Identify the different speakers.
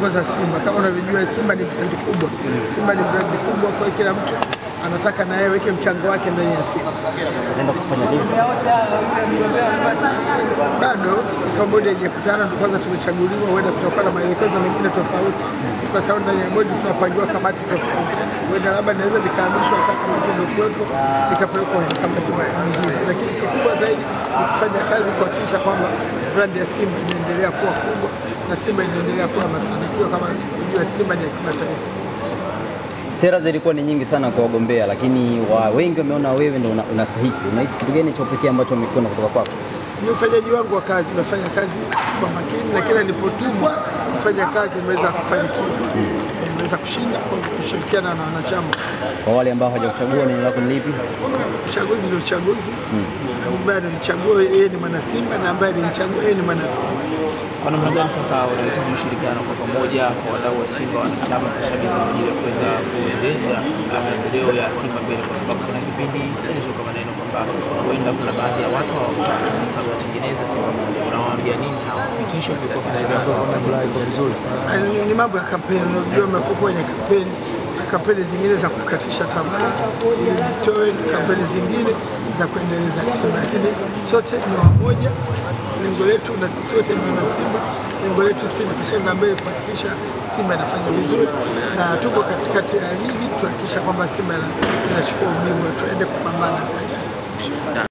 Speaker 1: kuiongoza Simba. Kama unavyojua, Simba ni brand kubwa, Simba ni brand kubwa, kwa hiyo kila mtu anataka na yeye weke mchango wake ndani ya Simba.
Speaker 2: Naenda kufanya nini sasa?
Speaker 1: bado kwa sababu bodi haijakutana, ndio kwanza tumechaguliwa, huenda kutakuwa na maelekezo mengine tofauti, kwa sababu ndani ya bodi tunapangiwa kamati tofauti, huenda labda naweza likahamishwa hata kamati iliyokuwepo kwenye kamati nyingine, lakini kikubwa zaidi ni kufanya kazi kuhakikisha kwamba brandi ya Simba inaendelea kuwa kubwa na Simba inaendelea kuwa mafanikio kama ujua Simba ni ya kimataifa.
Speaker 2: Sera zilikuwa ni nyingi sana kwa wagombea, lakini wa wengi wameona wewe ndio una- unastahiki. Unahisi kitu gani cha pekee ambacho wamekiona kutoka kwako?
Speaker 1: Ni ufanyaji wangu wa kazi, nimefanya kazi kwa makini na kila nilipotumwa kufanya kazi nimeweza kufanikiwa, nimeweza kushinda kwa kushirikiana na wanachama.
Speaker 2: Kwa wale ambao hawajakuchagua neno lako ni lipi?
Speaker 1: Uchaguzi ni uchaguzi, ambaye ananichagua yeye ni mwanasimba na ambaye alinichagua yeye ni mwana Simba.
Speaker 3: Kwa namna gani sasa unahitaji ushirikiano kwa pamoja kwa wadau wa Simba, wanachama, mashabiki kwa ajili ya kuweza kuendeleza maendeleo ya Simba mbele, kwa sababu kuna kipindi ilizoka maneno kwamba huenda kuna baadhi ya watu hawakutaka sasa watengeneze Simba. Unawaambia nini hawa? Vitisho vilikuwa vinaendelea
Speaker 1: Ni- ni mambo ya kampeni, unajua mnapokuwa kwenye kampeni kampeni zingine za kukatisha tamaa ili jitoe na kampeni zingine za kuendeleza timu, lakini sote ni wamoja. Lengo letu na sisi wote ni wana Simba, lengo letu si ni kusonga mbele, kuhakikisha Simba inafanya vizuri na tuko katikati ya ligi, tuhakikisha kwamba Simba inachukua ubingwa, tuende kupambana zaidi.